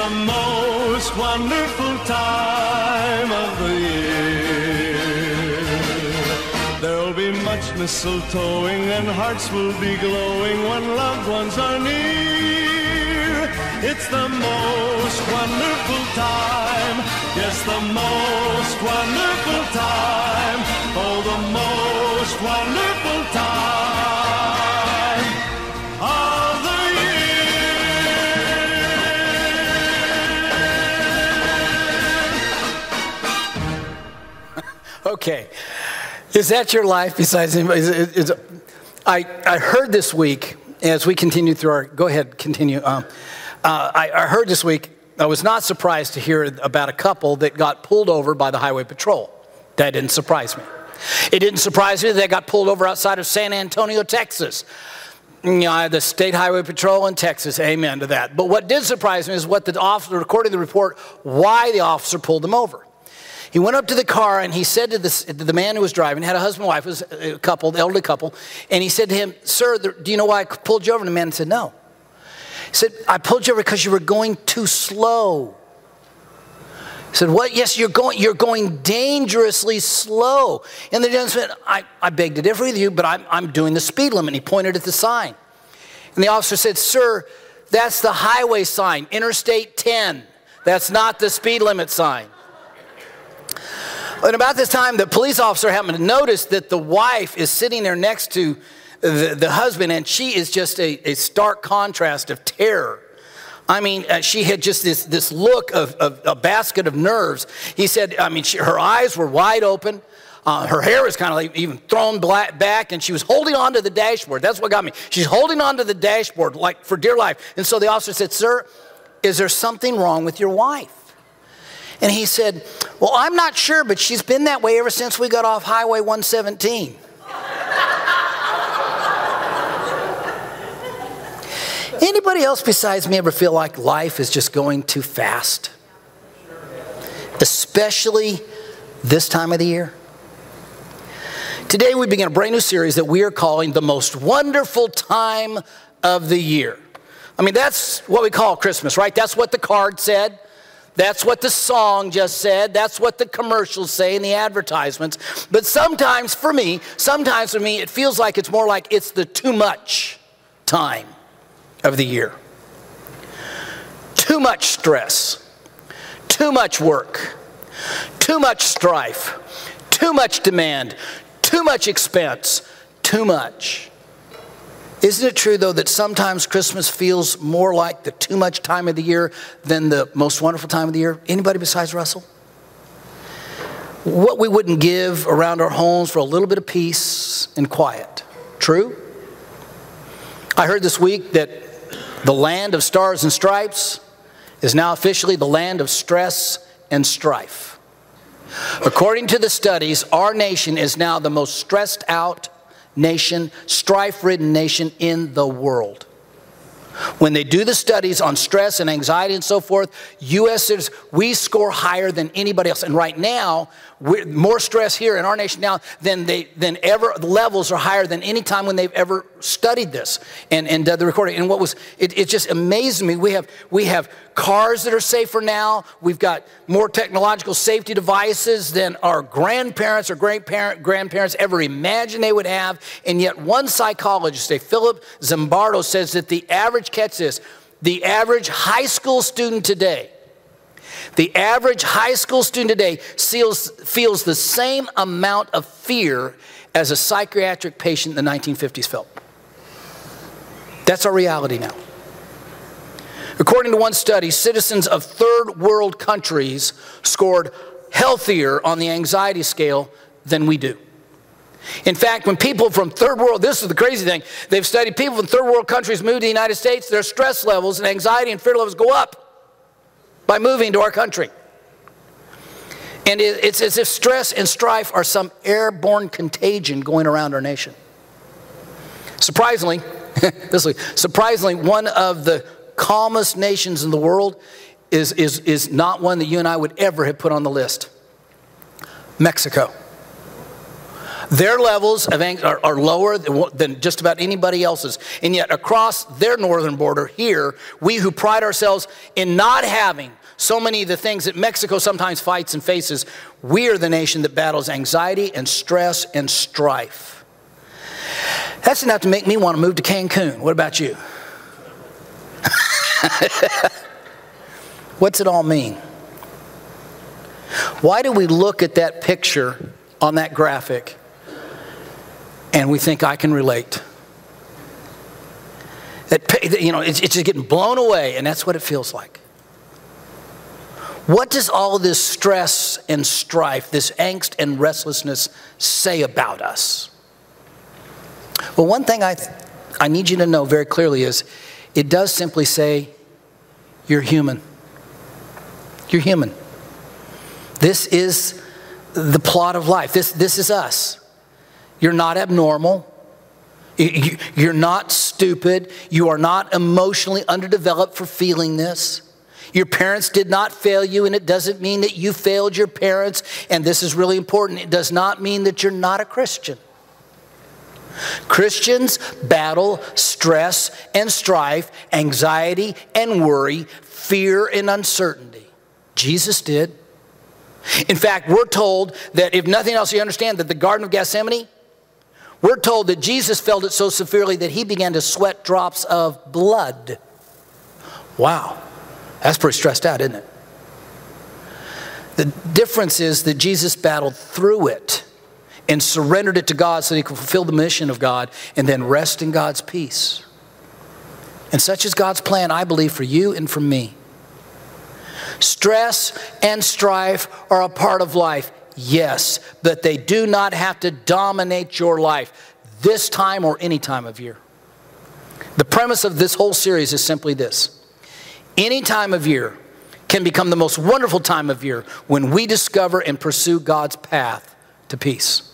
The most wonderful time of the year. There'll be much mistletoeing and hearts will be glowing when loved ones are near. It's the most wonderful time. Yes, the most wonderful time. Oh, the most wonderful time Okay. Is that your life besides anybody? Is, is, it- I, I heard this week, as we continue through our, go ahead, continue. Um, uh, I, I heard this week, I was not surprised to hear about a couple that got pulled over by the highway patrol. That didn't surprise me. It didn't surprise me that they got pulled over outside of San Antonio, Texas. You know, the state highway patrol in Texas, amen to that. But what did surprise me is what the officer, according to the report, why the officer pulled them over. He went up to the car and he said to, this, to the man who was driving, had a husband and wife, was a couple, elderly couple, and he said to him, Sir, do you know why I pulled you over? And the man said, No. He said, I pulled you over because you were going too slow. He said, What? Yes, you're going, you're going dangerously slow. And the gentleman said, I, I beg to differ with you, but I'm, I'm doing the speed limit. And he pointed at the sign. And the officer said, Sir, that's the highway sign, Interstate 10. That's not the speed limit sign. And about this time, the police officer happened to notice that the wife is sitting there next to the, the husband, and she is just a, a stark contrast of terror. I mean, uh, she had just this, this look of, of a basket of nerves. He said, I mean, she, her eyes were wide open. Uh, her hair was kind of like even thrown black, back, and she was holding onto the dashboard. That's what got me. She's holding onto the dashboard like for dear life. And so the officer said, Sir, is there something wrong with your wife? And he said, Well, I'm not sure, but she's been that way ever since we got off Highway 117. Anybody else besides me ever feel like life is just going too fast? Especially this time of the year? Today we begin a brand new series that we are calling The Most Wonderful Time of the Year. I mean, that's what we call Christmas, right? That's what the card said. That's what the song just said. That's what the commercials say and the advertisements. But sometimes for me, sometimes for me, it feels like it's more like it's the too much time of the year. Too much stress, too much work, too much strife, too much demand, too much expense, too much. Isn't it true, though, that sometimes Christmas feels more like the too much time of the year than the most wonderful time of the year? Anybody besides Russell? What we wouldn't give around our homes for a little bit of peace and quiet. True? I heard this week that the land of stars and stripes is now officially the land of stress and strife. According to the studies, our nation is now the most stressed out nation, strife ridden nation in the world. When they do the studies on stress and anxiety and so forth, U.S. citizens, we score higher than anybody else. And right now, we're more stress here in our nation now than they than ever. The levels are higher than any time when they've ever studied this and, and the recording. And what was it, it just amazed me. We have we have cars that are safer now. We've got more technological safety devices than our grandparents or great parent grandparents ever imagined they would have. And yet, one psychologist, a Philip Zimbardo, says that the average catch this, the average high school student today the average high school student today feels, feels the same amount of fear as a psychiatric patient in the 1950s felt. That's our reality now. According to one study, citizens of third world countries scored healthier on the anxiety scale than we do. In fact, when people from third world, this is the crazy thing, they've studied people from third world countries move to the United States, their stress levels and anxiety and fear levels go up by moving to our country. And it's as if stress and strife are some airborne contagion going around our nation. Surprisingly, this way, surprisingly, one of the calmest nations in the world is, is, is not one that you and I would ever have put on the list Mexico. Their levels of ang- are, are lower than just about anybody else's. And yet, across their northern border here, we who pride ourselves in not having so many of the things that Mexico sometimes fights and faces, we are the nation that battles anxiety and stress and strife. That's enough to make me want to move to Cancun. What about you? What's it all mean? Why do we look at that picture on that graphic and we think I can relate? That, you know, it's, it's just getting blown away, and that's what it feels like. What does all this stress and strife, this angst and restlessness say about us? Well, one thing I, I need you to know very clearly is it does simply say, You're human. You're human. This is the plot of life. This, this is us. You're not abnormal. You're not stupid. You are not emotionally underdeveloped for feeling this. Your parents did not fail you, and it doesn't mean that you failed your parents. And this is really important it does not mean that you're not a Christian. Christians battle stress and strife, anxiety and worry, fear and uncertainty. Jesus did. In fact, we're told that if nothing else, you understand that the Garden of Gethsemane, we're told that Jesus felt it so severely that he began to sweat drops of blood. Wow, that's pretty stressed out, isn't it? The difference is that Jesus battled through it and surrendered it to God so he could fulfill the mission of God and then rest in God's peace. And such is God's plan, I believe, for you and for me. Stress and strife are a part of life, yes, but they do not have to dominate your life this time or any time of year. The premise of this whole series is simply this any time of year can become the most wonderful time of year when we discover and pursue God's path to peace.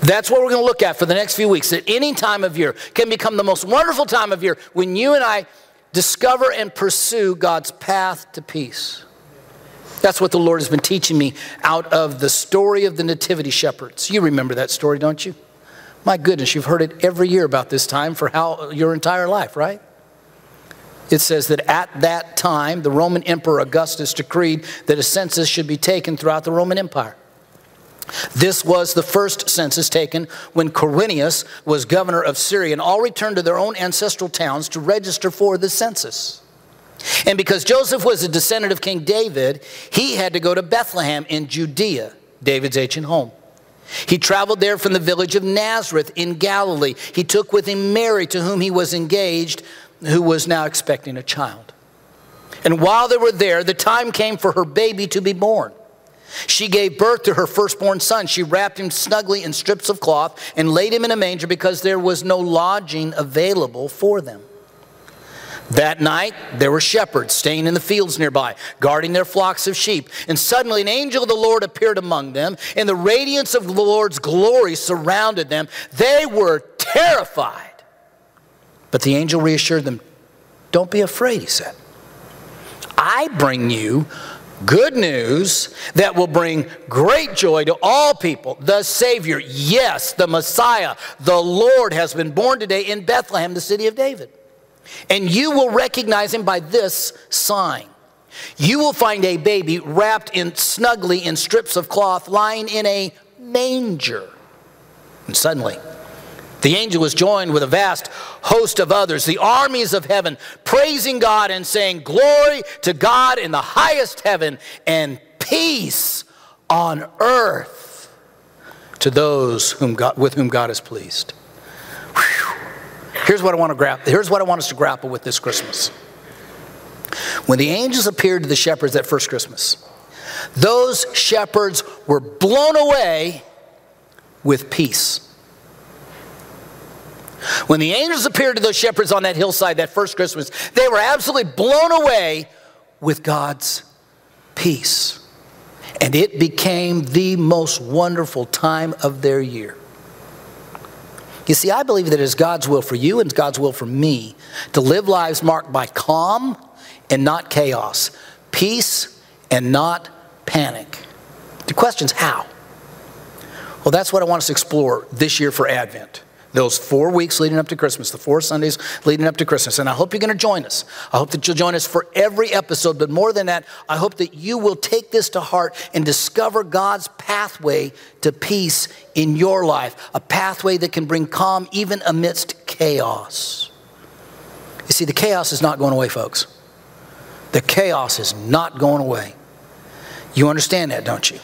That's what we're going to look at for the next few weeks. That any time of year can become the most wonderful time of year when you and I discover and pursue God's path to peace. That's what the Lord has been teaching me out of the story of the Nativity shepherds. You remember that story, don't you? My goodness, you've heard it every year about this time for how your entire life, right? It says that at that time, the Roman Emperor Augustus decreed that a census should be taken throughout the Roman Empire. This was the first census taken when Quirinius was governor of Syria, and all returned to their own ancestral towns to register for the census. And because Joseph was a descendant of King David, he had to go to Bethlehem in Judea, David's ancient home. He traveled there from the village of Nazareth in Galilee. He took with him Mary, to whom he was engaged, who was now expecting a child. And while they were there, the time came for her baby to be born. She gave birth to her firstborn son. She wrapped him snugly in strips of cloth and laid him in a manger because there was no lodging available for them. That night, there were shepherds staying in the fields nearby, guarding their flocks of sheep. And suddenly, an angel of the Lord appeared among them, and the radiance of the Lord's glory surrounded them. They were terrified. But the angel reassured them Don't be afraid, he said. I bring you good news that will bring great joy to all people. The Savior, yes, the Messiah, the Lord has been born today in Bethlehem, the city of David. And you will recognize him by this sign. You will find a baby wrapped in snugly in strips of cloth lying in a manger. And suddenly, the angel was joined with a vast host of others, the armies of heaven, praising God and saying, Glory to God in the highest heaven and peace on earth to those whom God, with whom God is pleased. Here's what I want to grapple. Here's what I want us to grapple with this Christmas. When the angels appeared to the shepherds that first Christmas, those shepherds were blown away with peace. When the angels appeared to those shepherds on that hillside that first Christmas, they were absolutely blown away with God's peace. And it became the most wonderful time of their year. You see, I believe that it is God's will for you and God's will for me to live lives marked by calm and not chaos, peace and not panic. The question is how? Well, that's what I want us to explore this year for Advent. Those four weeks leading up to Christmas, the four Sundays leading up to Christmas. And I hope you're going to join us. I hope that you'll join us for every episode. But more than that, I hope that you will take this to heart and discover God's pathway to peace in your life, a pathway that can bring calm even amidst chaos. You see, the chaos is not going away, folks. The chaos is not going away. You understand that, don't you?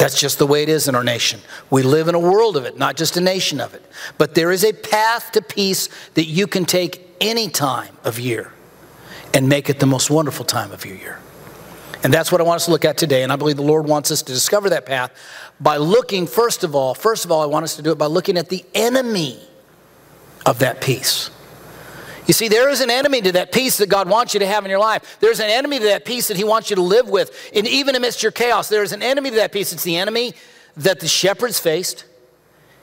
That's just the way it is in our nation. We live in a world of it, not just a nation of it. But there is a path to peace that you can take any time of year and make it the most wonderful time of your year. And that's what I want us to look at today. And I believe the Lord wants us to discover that path by looking, first of all, first of all, I want us to do it by looking at the enemy of that peace. You see, there is an enemy to that peace that God wants you to have in your life. There's an enemy to that peace that He wants you to live with. And even amidst your chaos, there is an enemy to that peace. It's the enemy that the shepherds faced.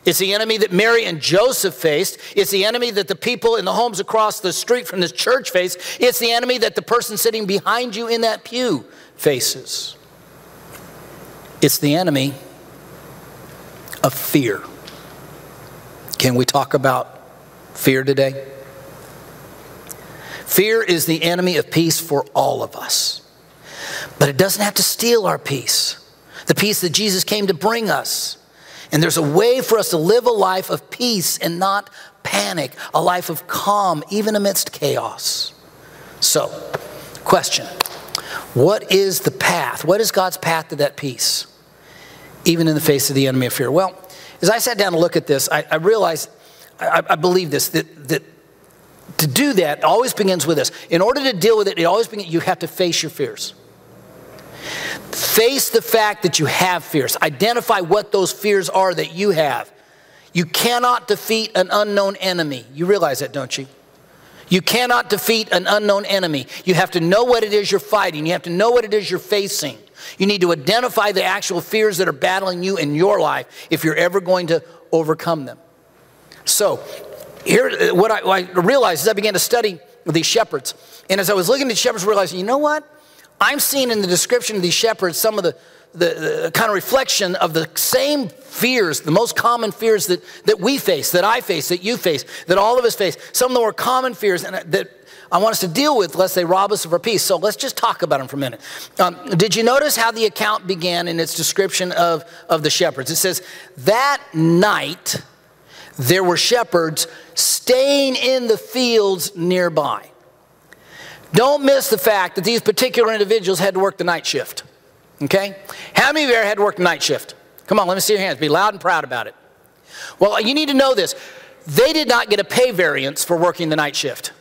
It's the enemy that Mary and Joseph faced. It's the enemy that the people in the homes across the street from this church face. It's the enemy that the person sitting behind you in that pew faces. It's the enemy of fear. Can we talk about fear today? Fear is the enemy of peace for all of us. But it doesn't have to steal our peace, the peace that Jesus came to bring us. And there's a way for us to live a life of peace and not panic, a life of calm, even amidst chaos. So, question What is the path? What is God's path to that peace, even in the face of the enemy of fear? Well, as I sat down to look at this, I, I realized, I, I believe this, that, that to do that always begins with this. In order to deal with it, it always begins, you have to face your fears. Face the fact that you have fears. Identify what those fears are that you have. You cannot defeat an unknown enemy. You realize that, don't you? You cannot defeat an unknown enemy. You have to know what it is you're fighting. You have to know what it is you're facing. You need to identify the actual fears that are battling you in your life if you're ever going to overcome them. So, here, what I, what I realized as I began to study these shepherds, and as I was looking at shepherds, realizing, you know what? I'm seeing in the description of these shepherds some of the, the, the, kind of reflection of the same fears, the most common fears that, that we face, that I face, that you face, that all of us face. Some of the more common fears and that I want us to deal with, lest they rob us of our peace. So let's just talk about them for a minute. Um, did you notice how the account began in its description of, of the shepherds? It says, That night, there were shepherds staying in the fields nearby. Don't miss the fact that these particular individuals had to work the night shift. Okay? How many of you ever had to work the night shift? Come on, let me see your hands. Be loud and proud about it. Well, you need to know this. They did not get a pay variance for working the night shift.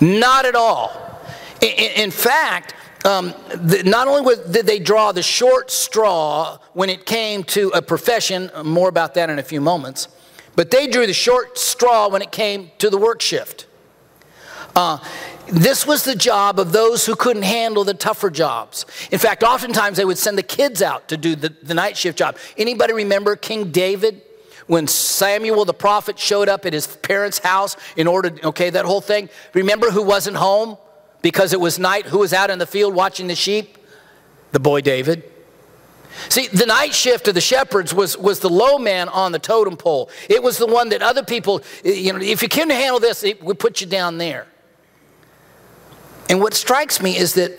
Not at all. In, fact, um, the, not only did they draw the short straw when it came to a profession, more about that in a few moments, but they drew the short straw when it came to the work shift. Uh, this was the job of those who couldn't handle the tougher jobs. In fact, oftentimes they would send the kids out to do the, the night shift job. Anybody remember King David? When Samuel the prophet showed up at his parents' house in order, okay, that whole thing. Remember who wasn't home? Because it was night. Who was out in the field watching the sheep? The boy David. See, the night shift of the shepherds was, was the low man on the totem pole. It was the one that other people, eh, you know, if you couldn't handle this, it would put you down there. And what strikes me is that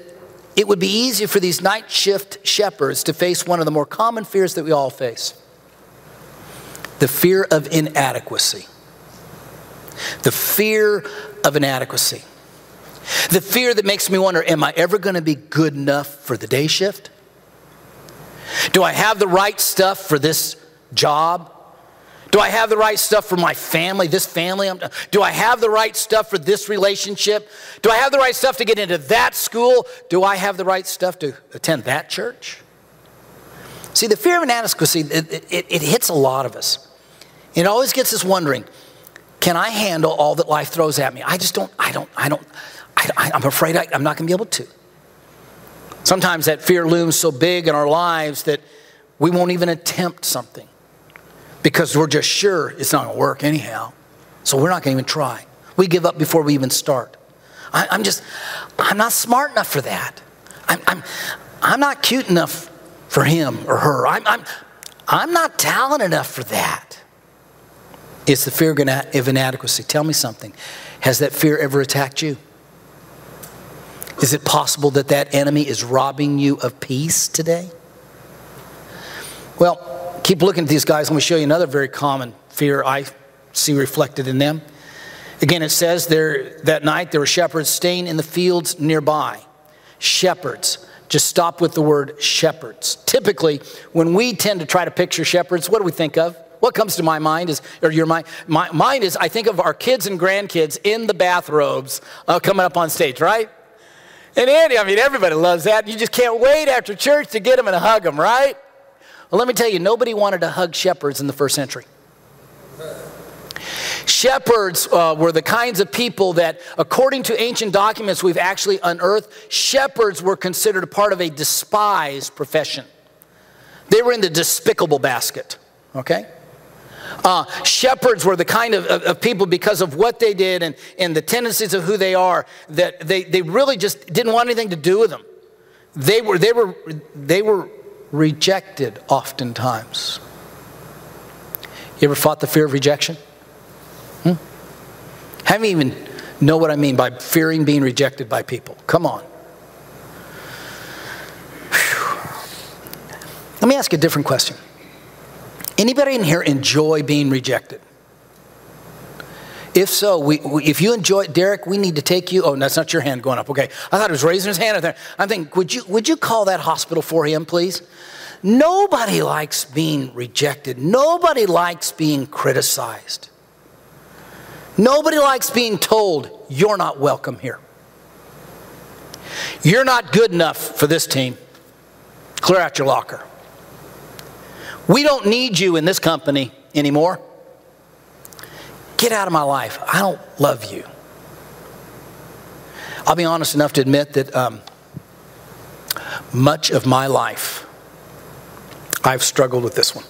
it would be easy for these night shift shepherds to face one of the more common fears that we all face the fear of inadequacy. The fear of inadequacy. The fear that makes me wonder am I ever going to be good enough for the day shift? Do I have the right stuff for this job? Do I have the right stuff for my family, this family? Do I have the right stuff for this relationship? Do I have the right stuff to get into that school? Do I have the right stuff to attend that church? See, the fear of inadequacy, it, it, it hits a lot of us. It always gets us wondering, can I handle all that life throws at me? I just don't, I don't, I don't, I, am afraid I, I'm not going to be able to. Sometimes that fear looms so big in our lives that we won't even attempt something because we're just sure it's not going to work anyhow. So we're not going to even try. We give up before we even start. I, am just, I'm not smart enough for that. I'm, I'm, I'm not cute enough for him or her. I'm, I'm, I'm not talented enough for that. It's the fear of inadequacy. Tell me something. Has that fear ever attacked you? Is it possible that that enemy is robbing you of peace today? Well, keep looking at these guys. Let me show you another very common fear I see reflected in them. Again, it says there that night there were shepherds staying in the fields nearby. Shepherds. Just stop with the word shepherds. Typically, when we tend to try to picture shepherds, what do we think of? What comes to my mind is, or your mind, my mind is, I think of our kids and grandkids in the bathrobes uh, coming up on stage, right? And Andy, I mean, everybody loves that. You just can't wait after church to get them and hug them, right? Well, let me tell you, nobody wanted to hug shepherds in the first century. Shepherds uh, were the kinds of people that, according to ancient documents we've actually unearthed, shepherds were considered a part of a despised profession. They were in the despicable basket, okay? Uh, shepherds were the kind of, of, of, people, because of what they did and, and the tendencies of who they are, that they, they really just didn't want anything to do with them. They were, they were, they were rejected oftentimes. You ever fought the fear of rejection? Hmm? Haven't even know what I mean by fearing being rejected by people. Come on. Whew. Let me ask you a different question. Anybody in here enjoy being rejected? If so, we, we, if you enjoy it, Derek, we need to take you. Oh, that's not your hand going up. Okay. I thought he was raising his hand there. I'm thinking, would you, would you call that hospital for him, please? Nobody likes being rejected. Nobody likes being criticized. Nobody likes being told, you're not welcome here. You're not good enough for this team. Clear out your locker. We don't need you in this company anymore. Get out of my life. I don't love you. I'll be honest enough to admit that um, much of my life, I've struggled with this one.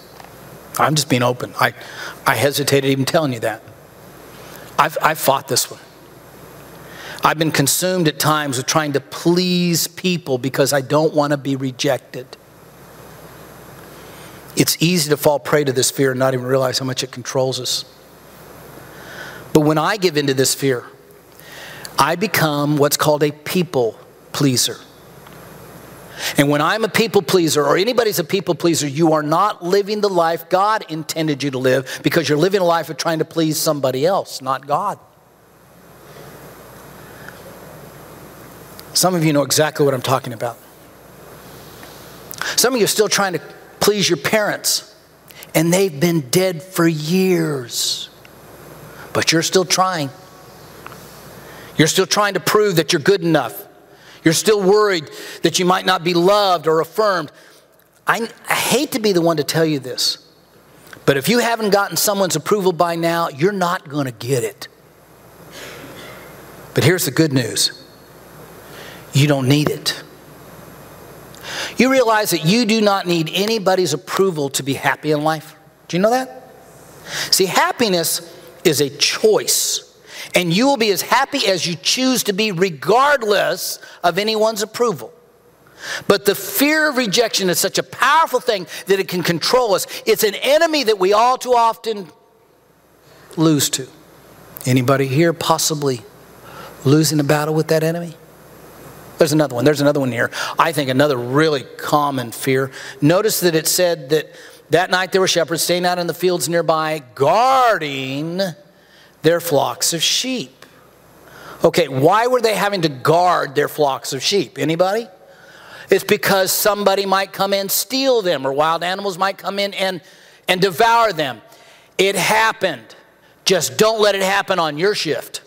I'm just being open. I, I hesitated even telling you that. I've, I've fought this one. I've been consumed at times with trying to please people because I don't want to be rejected. It's easy to fall prey to this fear and not even realize how much it controls us. But when I give into this fear, I become what's called a people pleaser. And when I'm a people pleaser, or anybody's a people pleaser, you are not living the life God intended you to live because you're living a life of trying to please somebody else, not God. Some of you know exactly what I'm talking about. Some of you are still trying to please your parents, and they've been dead for years. But you're still trying. You're still trying to prove that you're good enough. You're still worried that you might not be loved or affirmed. I, I, hate to be the one to tell you this, but if you haven't gotten someone's approval by now, you're not going to get it. But here's the good news you don't need it. You realize that you do not need anybody's approval to be happy in life? Do you know that? See, happiness is a choice. And you will be as happy as you choose to be, regardless of anyone's approval. But the fear of rejection is such a powerful thing that it can control us. It's an enemy that we all too often lose to. Anybody here possibly losing a battle with that enemy? There's another one. There's another one here. I think another really common fear. Notice that it said that that night there were shepherds staying out in the fields nearby, guarding their flocks of sheep. Okay, why were they having to guard their flocks of sheep? Anybody? It's because somebody might come in steal them or wild animals might come in and, and devour them. It happened. Just don't let it happen on your shift.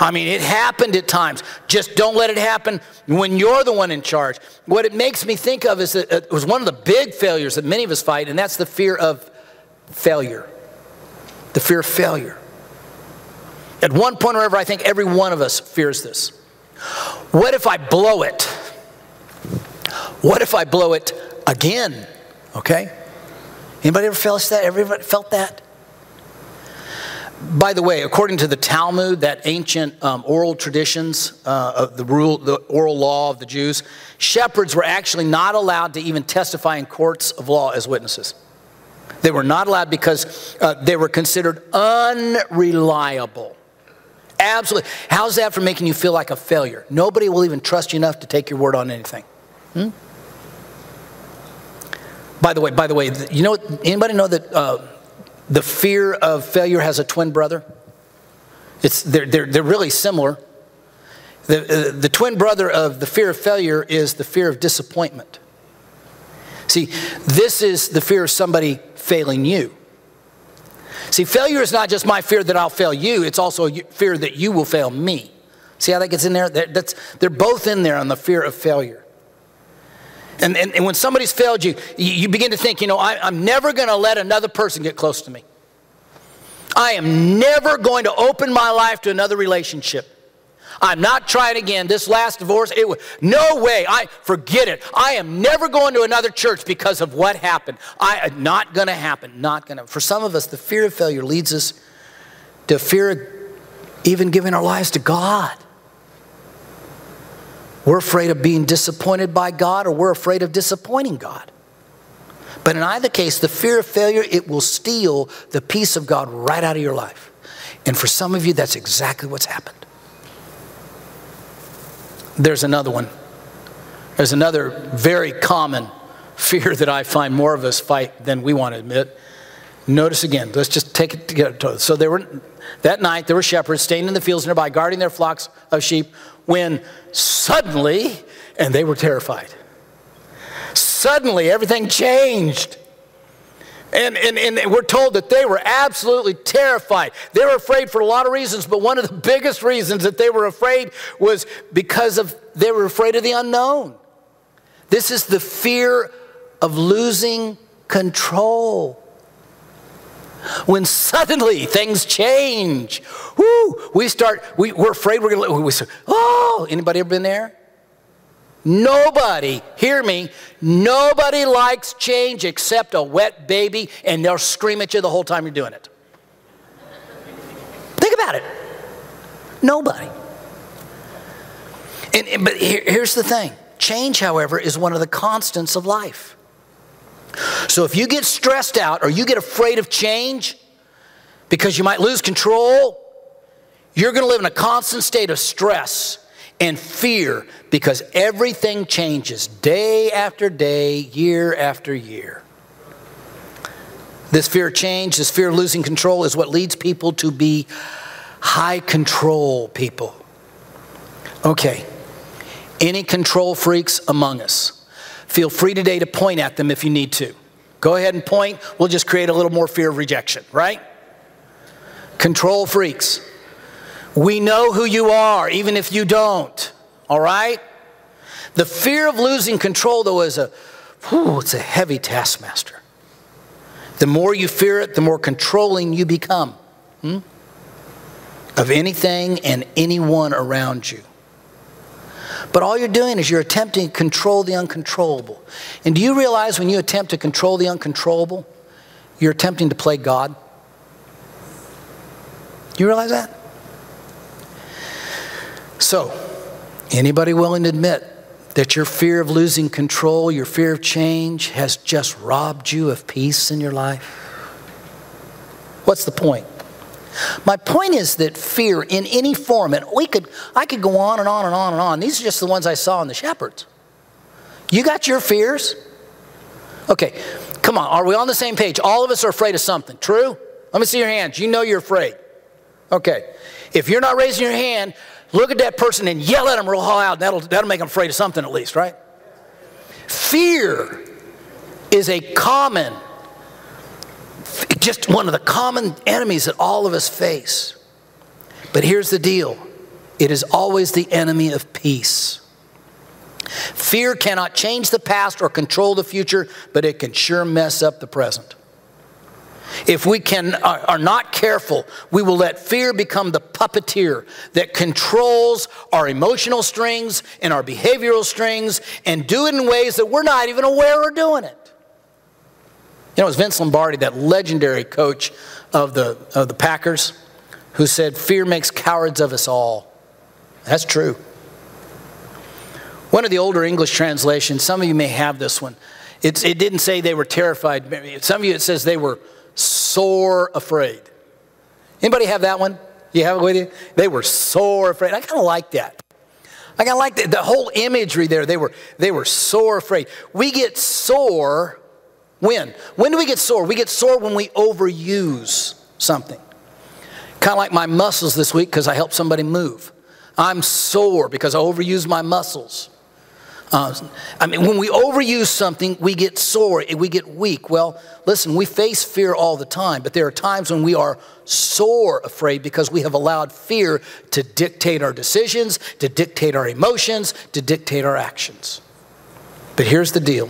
I mean, it happened at times. Just don't let it happen when you're the one in charge. What it makes me think of is that it was one of the big failures that many of us fight, and that's the fear of failure. The fear of failure. At one point or ever, I think every one of us fears this. What if I blow it? What if I blow it again? Okay? Anybody ever felt that? Everybody felt that? By the way, according to the Talmud, that ancient um, oral traditions uh, of the rule, the oral law of the Jews, shepherds were actually not allowed to even testify in courts of law as witnesses. They were not allowed because uh, they were considered unreliable. Absolutely. How's that for making you feel like a failure? Nobody will even trust you enough to take your word on anything. Hmm? By the way, by the way, you know, anybody know that uh, the fear of failure has a twin brother? It's, they're, they're, they're really similar. The, uh, the twin brother of the fear of failure is the fear of disappointment. See, this is the fear of somebody failing you. See, failure is not just my fear that I'll fail you, it's also a fear that you will fail me. See how that gets in there? That's, they're both in there on the fear of failure. And, and, and when somebody's failed you, you begin to think, you know, I, I'm never going to let another person get close to me. I am never going to open my life to another relationship. I'm not trying again. This last divorce, it was no way. I forget it. I am never going to another church because of what happened. I uh, not going to happen. Not going to. For some of us, the fear of failure leads us to fear of even giving our lives to God. We're afraid of being disappointed by God or we're afraid of disappointing God. But in either case, the fear of failure, it will steal the peace of God right out of your life. And for some of you, that's exactly what's happened. There's another one. There's another very common fear that I find more of us fight than we want to admit. Notice again, let's just take it together. So there were that night there were shepherds staying in the fields nearby, guarding their flocks of sheep, when suddenly, and they were terrified. Suddenly everything changed. And, and, and we're told that they were absolutely terrified. They were afraid for a lot of reasons, but one of the biggest reasons that they were afraid was because of they were afraid of the unknown. This is the fear of losing control. When suddenly things change, whoo, we start, we, we're afraid we're gonna, we say, oh, anybody ever been there? Nobody, hear me, nobody likes change except a wet baby, and they'll scream at you the whole time you're doing it. Think about it. Nobody. And, and, but here, here's the thing change, however, is one of the constants of life. So if you get stressed out or you get afraid of change because you might lose control, you're going to live in a constant state of stress and fear because everything changes day after day, year after year. This fear of change, this fear of losing control is what leads people to be high control people. Okay, any control freaks among us, feel free today to point at them if you need to. Go ahead and point, we'll just create a little more fear of rejection, right? Control freaks. We know who you are, even if you don't. All right? The fear of losing control, though, is a, whew, it's a heavy taskmaster. The more you fear it, the more controlling you become hmm? of anything and anyone around you. But all you're doing is you're attempting to control the uncontrollable. And do you realize when you attempt to control the uncontrollable, you're attempting to play God? Do you realize that? So, anybody willing to admit that your fear of losing control, your fear of change has just robbed you of peace in your life? What's the point? My point is that fear in any form, and we could, I could go on and on and on and on. These are just the ones I saw in the shepherds. You got your fears? Okay, come on, are we on the same page? All of us are afraid of something, true? Let me see your hands. You know you're afraid. Okay, if you're not raising your hand, Look at that person and yell at them real loud. That'll, that'll make them afraid of something at least, right? Fear is a common, just one of the common enemies that all of us face. But here's the deal it is always the enemy of peace. Fear cannot change the past or control the future, but it can sure mess up the present. If we can, are not careful, we will let fear become the puppeteer that controls our emotional strings and our behavioral strings and do it in ways that we're not even aware we're doing it. You know, it was Vince Lombardi, that legendary coach of the, of the Packers. who said, Fear makes cowards of us all. That's true. One of the older English translations, some of you may have this one. It's, it didn't say they were terrified. Some of you, it says they were sore afraid. Anybody have that one? You have it with you? They were sore afraid. I kind of like that. I kind of like the, the whole imagery there. They were, they were sore afraid. We get sore when? When do we get sore? We get sore when we overuse something. Kind of like my muscles this week because I helped somebody move. I'm sore because I overuse my muscles. Uh, I mean, when we overuse something, we get sore, we get weak. Well, listen, we face fear all the time, but there are times when we are sore afraid because we have allowed fear to dictate our decisions, to dictate our emotions, to dictate our actions. But here's the deal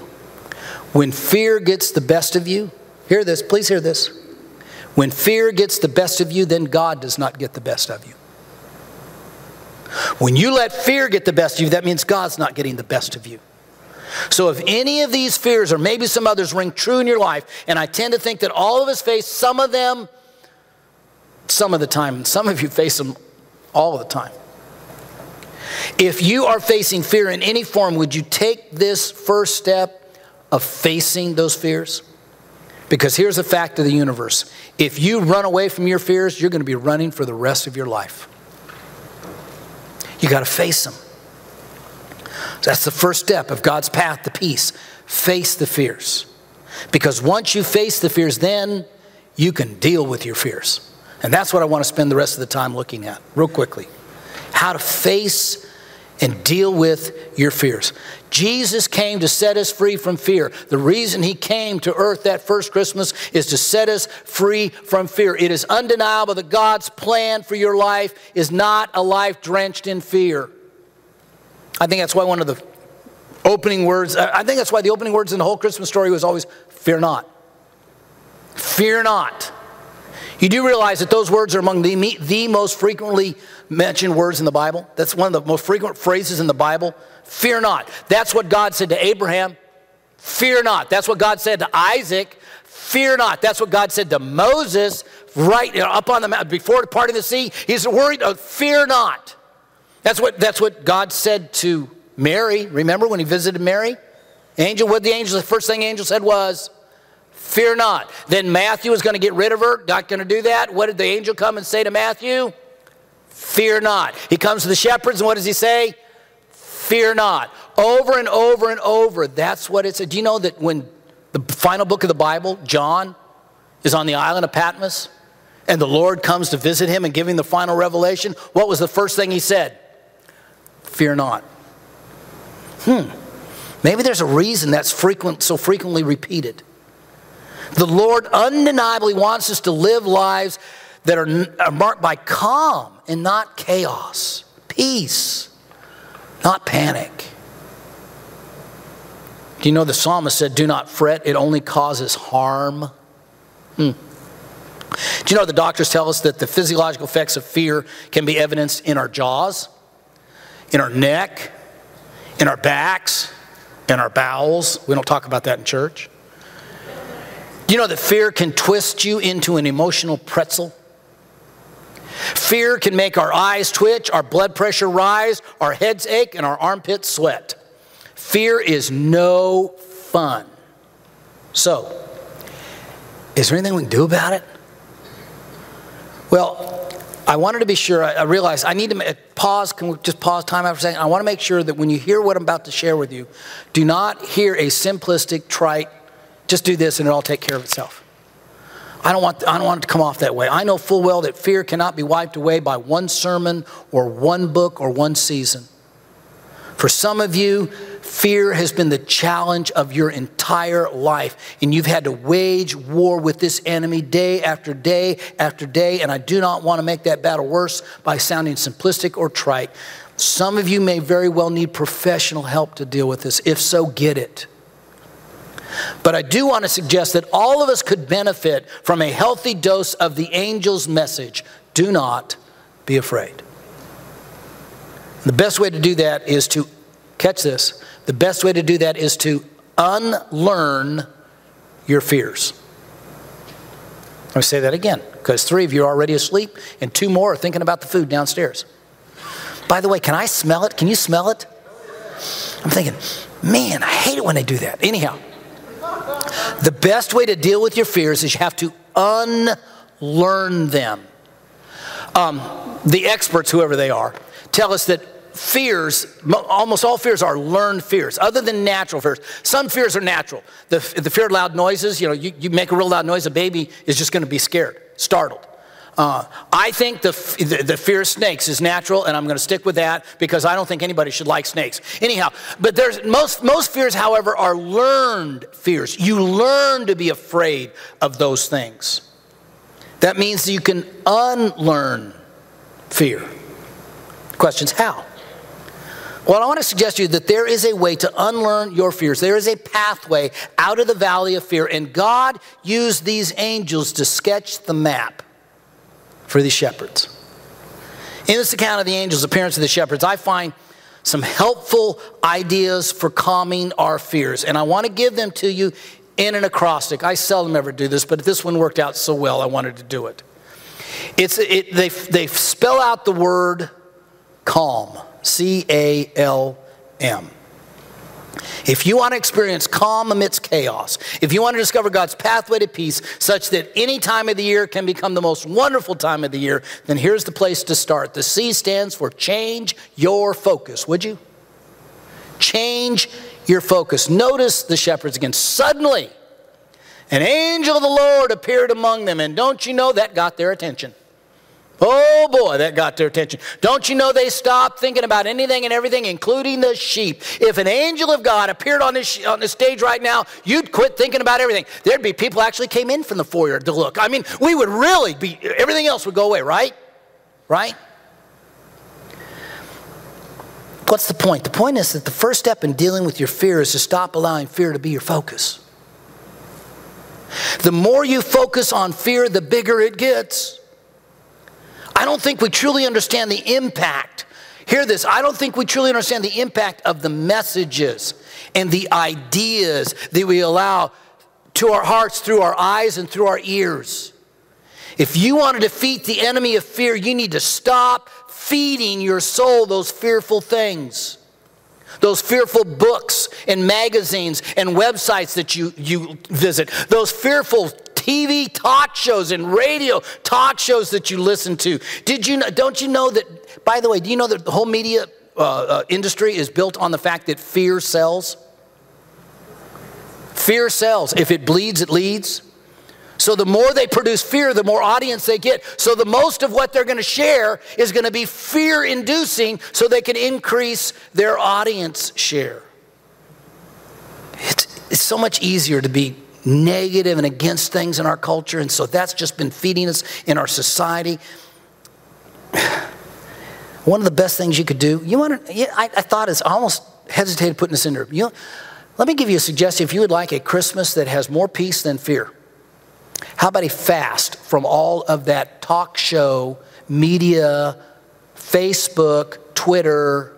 when fear gets the best of you, hear this, please hear this. When fear gets the best of you, then God does not get the best of you. When you let fear get the best of you, that means God's not getting the best of you. So if any of these fears, or maybe some others, ring true in your life, and I tend to think that all of us face some of them some of the time, and some of you face them all the time. If you are facing fear in any form, would you take this first step of facing those fears? Because here's the fact of the universe if you run away from your fears, you're going to be running for the rest of your life. You got to face them. That's the first step of God's path to peace. Face the fears. Because once you face the fears, then you can deal with your fears. And that's what I want to spend the rest of the time looking at, real quickly. How to face and deal with your fears. Jesus came to set us free from fear. The reason he came to earth that first Christmas is to set us free from fear. It is undeniable that God's plan for your life is not a life drenched in fear. I think that's why one of the opening words, I think that's why the opening words in the whole Christmas story was always, Fear not. Fear not. You do realize that those words are among the, the most frequently mentioned words in the Bible? That's one of the most frequent phrases in the Bible. Fear not. That's what God said to Abraham. Fear not. That's what God said to Isaac. Fear not. That's what God said to Moses right you know, up on the mountain before parting the sea. He's worried. Oh, fear not. That's what, that's what God said to Mary. Remember when he visited Mary? Angel, what the angel, the first thing angel said was, Fear not. Then Matthew was going to get rid of her, not going to do that. What did the angel come and say to Matthew? Fear not. He comes to the shepherds, and what does he say? Fear not. Over and over and over. That's what it said. Do you know that when the final book of the Bible, John, is on the island of Patmos, and the Lord comes to visit him and give him the final revelation, what was the first thing he said? Fear not. Hmm. Maybe there's a reason that's frequent, so frequently repeated. The Lord undeniably wants us to live lives that are, are marked by calm and not chaos, peace, not panic. Do you know the psalmist said, Do not fret, it only causes harm? Hmm. Do you know the doctors tell us that the physiological effects of fear can be evidenced in our jaws, in our neck, in our backs, in our bowels? We don't talk about that in church. Do you know that fear can twist you into an emotional pretzel? Fear can make our eyes twitch, our blood pressure rise, our heads ache, and our armpits sweat. Fear is no fun. So, is there anything we can do about it? Well, I wanted to be sure, I realized I need to uh, pause, can we just pause time after second? I want to make sure that when you hear what I'm about to share with you, do not hear a simplistic, trite just do this and it'll all take care of itself. I don't, want, I don't want it to come off that way. I know full well that fear cannot be wiped away by one sermon or one book or one season. For some of you, fear has been the challenge of your entire life, and you've had to wage war with this enemy day after day after day. And I do not want to make that battle worse by sounding simplistic or trite. Some of you may very well need professional help to deal with this. If so, get it. But I do want to suggest that all of us could benefit from a healthy dose of the angel's message do not be afraid. The best way to do that is to, catch this, the best way to do that is to unlearn your fears. Let me say that again. because three of you are already asleep and two more are thinking about the food downstairs. By the way, can I smell it? Can you smell it? I'm thinking, man, I hate it when they do that. Anyhow, the best way to deal with your fears is you have to unlearn them. Um, the experts, whoever they are, tell us that fears, almost all fears are learned fears, other than natural fears. Some fears are natural. The, the fear of loud noises, you know, you, you make a real loud noise, a baby is just going to be scared, startled. Uh, I think the, the, the, fear of snakes is natural, and I'm going to stick with that because I don't think anybody should like snakes. Anyhow, but there's most, most fears, however, are learned fears. You learn to be afraid of those things. That means you can unlearn fear. Questions how? Well, I want to suggest to you that there is a way to unlearn your fears. There is a pathway out of the valley of fear, and God used these angels to sketch the map for these shepherds. In this account of the angels' appearance to the shepherds, I find some helpful ideas for calming our fears, and I want to give them to you in an acrostic. I seldom ever do this, but this one worked out so well, I wanted to do it. It's, it, they, they spell out the word calm, C A L M. If you want to experience calm amidst chaos, if you want to discover God's pathway to peace such that any time of the year can become the most wonderful time of the year, then here's the place to start. The C stands for change your focus, would you? Change your focus. Notice the shepherds again. Suddenly, an angel of the Lord appeared among them, and don't you know that got their attention? Oh boy, that got their attention. Don't you know they stopped thinking about anything and everything, including the sheep? If an angel of God appeared on this, on the stage right now, you'd quit thinking about everything. There'd be people actually came in from the foyer to look. I mean, we would really be, everything else would go away, right? Right? What's the point? The point is that the first step in dealing with your fear is to stop allowing fear to be your focus. The more you focus on fear, the bigger it gets. I don't think we truly understand the impact. Hear this. I don't think we truly understand the impact of the messages and the ideas that we allow to our hearts through our eyes and through our ears. If you want to defeat the enemy of fear, you need to stop feeding your soul those fearful things. Those fearful books and magazines and websites that you, you visit. Those fearful TV talk shows and radio talk shows that you listen to. Did you know, don't you know that, by the way, do you know that the whole media uh, uh, industry is built on the fact that fear sells? Fear sells. If it bleeds, it leads. So the more they produce fear, the more audience they get. So the most of what they're going to share is going to be fear inducing so they can increase their audience share. It's, it's so much easier to be negative and against things in our culture. And so that's just been feeding us in our society. One of the best things you could do, you want to, I, I thought is I almost hesitated putting this in there. You know, let me give you a suggestion. If you would like a Christmas that has more peace than fear, how about a fast from all of that talk show, media, Facebook, Twitter?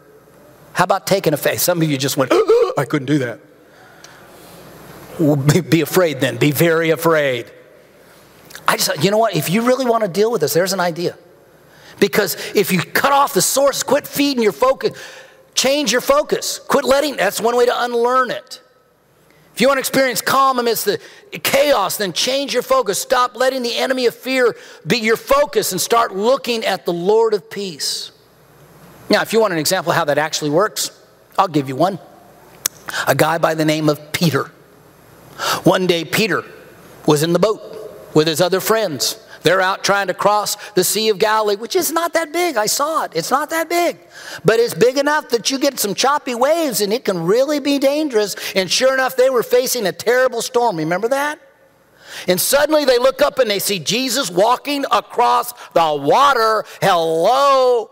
How about taking a fast? Some of you just went, I couldn't do that. Be afraid then. Be very afraid. I just, you know what? If you really want to deal with this, there's an idea. Because if you cut off the source, quit feeding your focus, change your focus. Quit letting, that's one way to unlearn it. If you want to experience calm amidst the chaos, then change your focus. Stop letting the enemy of fear be your focus and start looking at the Lord of peace. Now, if you want an example of how that actually works, I'll give you one. A guy by the name of Peter. One day, Peter was in the boat with his other friends. They're out trying to cross the Sea of Galilee, which is not that big. I saw it. It's not that big. But it's big enough that you get some choppy waves and it can really be dangerous. And sure enough, they were facing a terrible storm. Remember that? And suddenly they look up and they see Jesus walking across the water. Hello.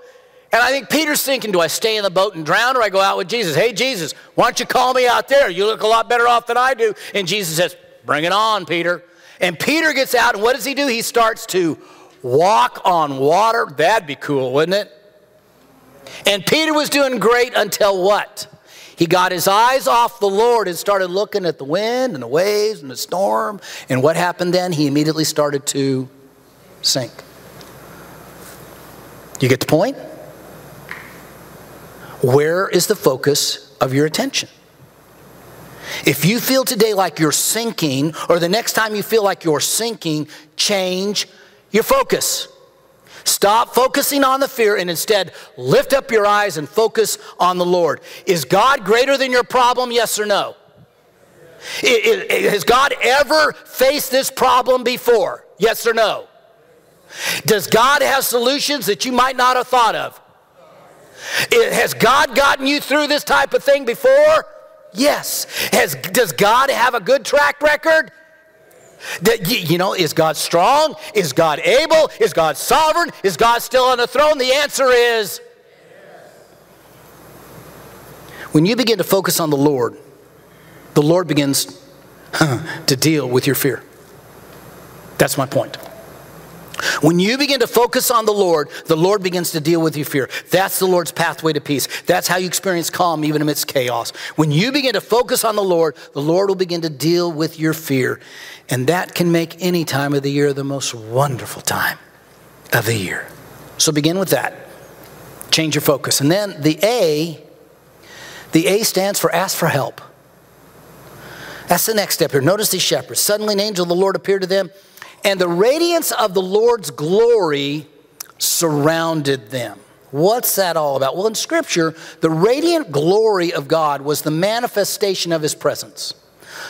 And I think Peter's thinking, do I stay in the boat and drown or I go out with Jesus? Hey, Jesus, why don't you call me out there? You look a lot better off than I do. And Jesus says, bring it on, Peter. And Peter gets out, and what does he do? He starts to walk on water. That'd be cool, wouldn't it? And Peter was doing great until what? He got his eyes off the Lord and started looking at the wind and the waves and the storm. And what happened then? He immediately started to sink. You get the point? Where is the focus of your attention? If you feel today like you're sinking, or the next time you feel like you're sinking, change your focus. Stop focusing on the fear and instead lift up your eyes and focus on the Lord. Is God greater than your problem? Yes or no? It, it, has God ever faced this problem before? Yes or no? Does God have solutions that you might not have thought of? It, has God gotten you through this type of thing before? Yes. Has, does God have a good track record? That, you know, is God strong? Is God able? Is God sovereign? Is God still on the throne? The answer is when you begin to focus on the Lord, the Lord begins to deal with your fear. That's my point. When you begin to focus on the Lord, the Lord begins to deal with your fear. That's the Lord's pathway to peace. That's how you experience calm even amidst chaos. When you begin to focus on the Lord, the Lord will begin to deal with your fear. And that can make any time of the year the most wonderful time of the year. So begin with that. Change your focus. And then the A, the A stands for ask for help. That's the next step here. Notice these shepherds. Suddenly an angel of the Lord appeared to them and the radiance of the Lord's glory surrounded them. What's that all about? Well, in Scripture, the radiant glory of God was the manifestation of His presence.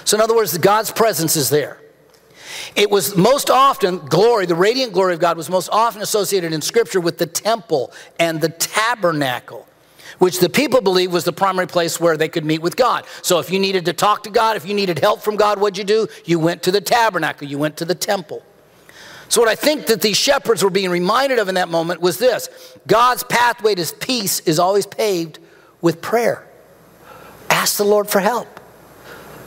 So, in other words, God's presence is there. It was most often, glory, the radiant glory of God was most often associated in Scripture with the temple and the tabernacle which the people believed was the primary place where they could meet with God. So if you needed to talk to God, if you needed help from God, what'd you do? You went to the tabernacle, you went to the temple. So, what I think that these shepherds were being reminded of in that moment was this God's pathway to peace is always paved with prayer. Ask the Lord for help.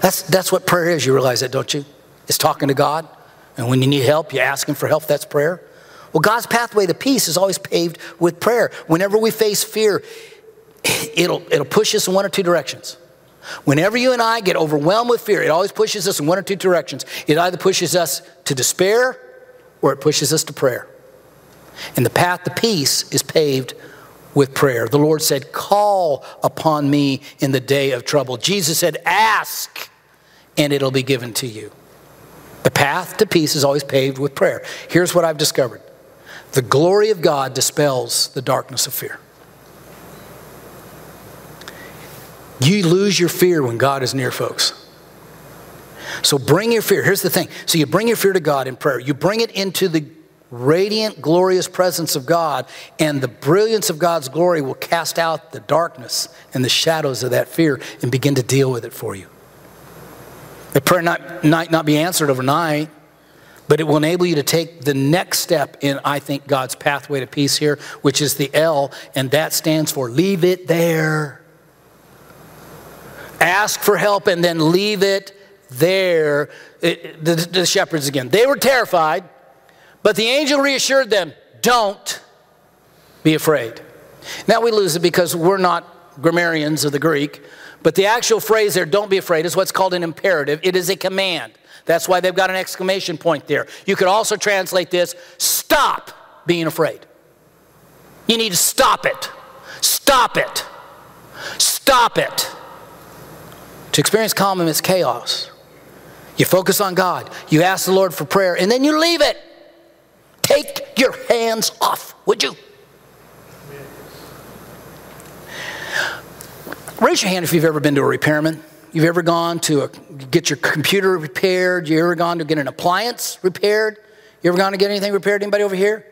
That's, that's what prayer is. You realize that, don't you? It's talking to God. And when you need help, you ask Him for help. That's prayer. Well, God's pathway to peace is always paved with prayer. Whenever we face fear, it'll, it'll push us in one or two directions. Whenever you and I get overwhelmed with fear, it always pushes us in one or two directions. It either pushes us to despair or it pushes us to prayer. And the path to peace is paved with prayer. The Lord said, Call upon me in the day of trouble. Jesus said, Ask, and it'll be given to you. The path to peace is always paved with prayer. Here's what I've discovered the glory of God dispels the darkness of fear. You lose your fear when God is near, folks. So bring your fear. Here's the thing. So you bring your fear to God in prayer. You bring it into the radiant, glorious presence of God, and the brilliance of God's glory will cast out the darkness and the shadows of that fear and begin to deal with it for you. The prayer not, might not be answered overnight, but it will enable you to take the next step in, I think, God's pathway to peace here, which is the L, and that stands for leave it there. Ask for help and then leave it there, it, the, the shepherds again. They were terrified, but the angel reassured them don't be afraid. Now we lose it because we're not grammarians of the Greek, but the actual phrase there, don't be afraid, is what's called an imperative. It is a command. That's why they've got an exclamation point there. You could also translate this stop being afraid. You need to stop it. Stop it. Stop it. To experience calm amidst chaos, you focus on God. You ask the Lord for prayer, and then you leave it. Take your hands off, would you? Raise your hand if you've ever been to a repairman. You've ever gone to a, get your computer repaired? You ever gone to get an appliance repaired? You ever gone to get anything repaired? Anybody over here?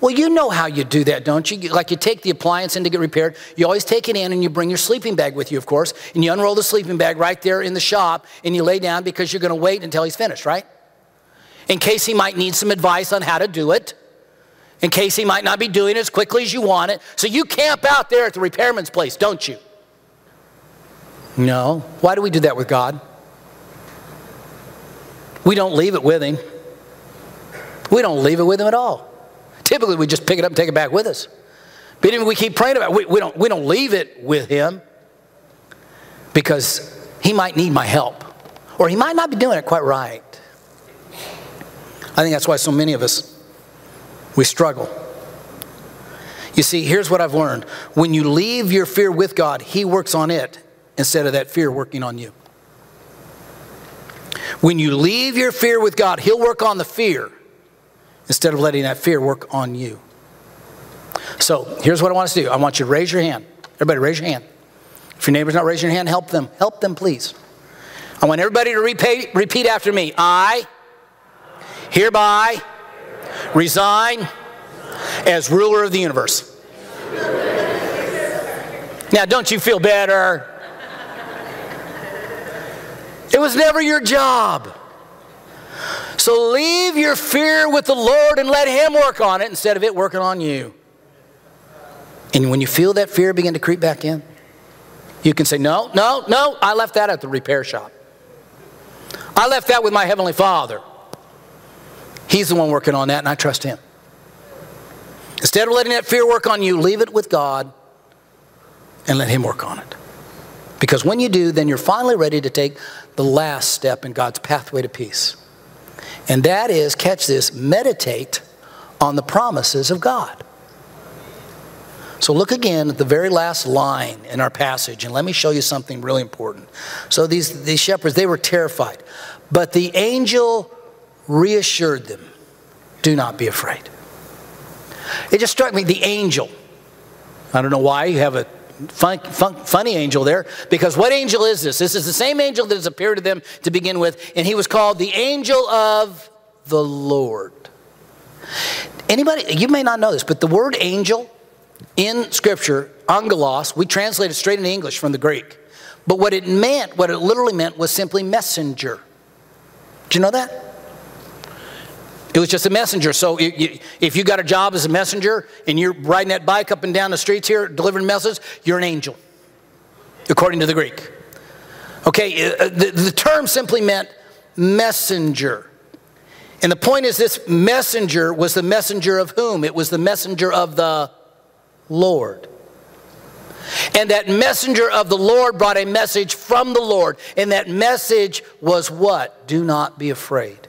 Well, you know how you do that, don't you? Like you take the appliance in to get repaired. You always take it in and you bring your sleeping bag with you, of course. And you unroll the sleeping bag right there in the shop and you lay down because you're going to wait until he's finished, right? In case he might need some advice on how to do it. In case he might not be doing it as quickly as you want it. So you camp out there at the repairman's place, don't you? No. Why do we do that with God? We don't leave it with him. We don't leave it with him at all. Typically, we just pick it up and take it back with us. But even we keep praying about it, we, we, don't, we don't leave it with Him because He might need my help or He might not be doing it quite right. I think that's why so many of us we struggle. You see, here's what I've learned. When you leave your fear with God, He works on it instead of that fear working on you. When you leave your fear with God, He'll work on the fear instead of letting that fear work on you. So here's what I want us to do I want you to raise your hand. Everybody, raise your hand. If your neighbor's not raising your hand, help them. Help them, please. I want everybody to repeat, repeat after me. I hereby resign as ruler of the universe. Now, don't you feel better? It was never your job. So leave your fear with the Lord and let Him work on it instead of it working on you. And when you feel that fear begin to creep back in, you can say, No, no, no, I left that at the repair shop. I left that with my Heavenly Father. He's the one working on that, and I trust Him. Instead of letting that fear work on you, leave it with God and let Him work on it. Because when you do, then you're finally ready to take the last step in God's pathway to peace. And that is, catch this, meditate on the promises of God. So look again at the very last line in our passage, and let me show you something really important. So these, these shepherds, they were terrified. But the angel reassured them do not be afraid. It just struck me, the angel. I don't know why you have a fun, fun, funny angel there, because what angel is this? This is the same angel that has appeared to them to begin with, and he was called the angel of the Lord. Anybody, you may not know this, but the word angel in Scripture, angelos, we translate it straight into English from the Greek. But what it meant, what it literally meant, was simply messenger. Do you know that? It was just a messenger. So if you got a job as a messenger and you're riding that bike up and down the streets here delivering messages, you're an angel, according to the Greek. Okay, uh, the, the term simply meant messenger. And the point is, this messenger was the messenger of whom? It was the messenger of the Lord. And that messenger of the Lord brought a message from the Lord. And that message was what? Do not be afraid.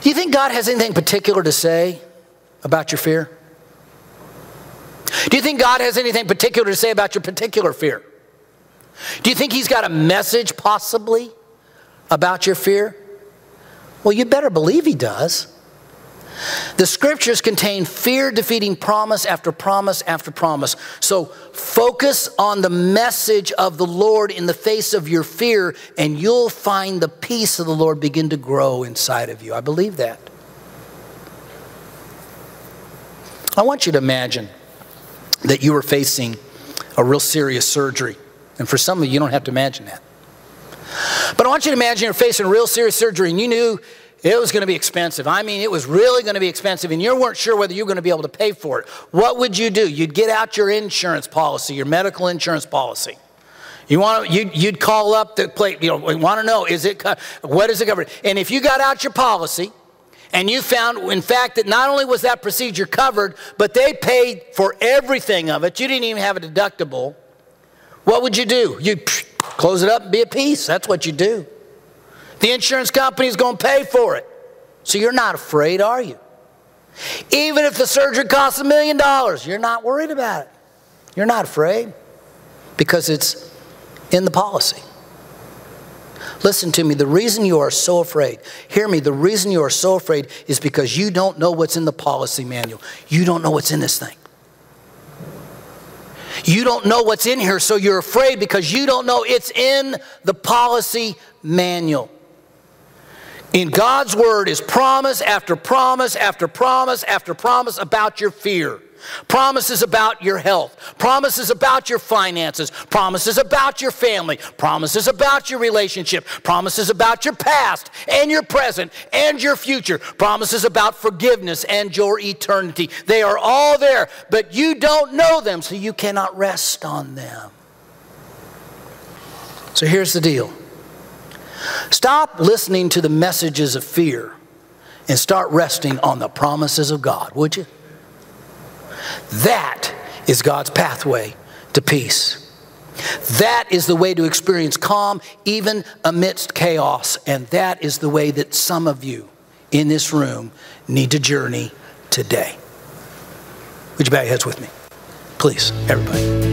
Do you think God has anything particular to say about your fear? Do you think God has anything particular to say about your particular fear? Do you think He's got a message possibly about your fear? Well, you better believe He does. The scriptures contain fear defeating promise after promise after promise. So focus on the message of the Lord in the face of your fear, and you'll find the peace of the Lord begin to grow inside of you. I believe that. I want you to imagine that you were facing a real serious surgery. And for some of you, you don't have to imagine that. But I want you to imagine you're facing real serious surgery and you knew it was going to be expensive. I mean, it was really going to be expensive, and you weren't sure whether you were going to be able to pay for it. What would you do? You'd get out your insurance policy, your medical insurance policy. You want to, you'd, you'd call up the plate, you know, want to know, is it, what is it covered? And if you got out your policy, and you found, in fact, that not only was that procedure covered, but they paid for everything of it, you didn't even have a deductible, what would you do? You'd close it up and be at peace. That's what you do. The insurance company is going to pay for it. So you're not afraid, are you? Even if the surgery costs a million dollars, you're not worried about it. You're not afraid because it's in the policy. Listen to me, the reason you are so afraid, hear me, the reason you are so afraid is because you don't know what's in the policy manual. You don't know what's in this thing. You don't know what's in here, so you're afraid because you don't know it's in the policy manual. In God's word is promise after promise after promise after promise about your fear. Promises about your health, promises about your finances, promises about your family, promises about your relationship, promises about your past and your present and your future, promises about forgiveness and your eternity. They are all there, but you don't know them, so you cannot rest on them. So here's the deal Stop listening to the messages of fear and start resting on the promises of God, would you? That is God's pathway to peace. That is the way to experience calm even amidst chaos. And that is the way that some of you in this room need to journey today. Would you bow your heads with me? Please, everybody.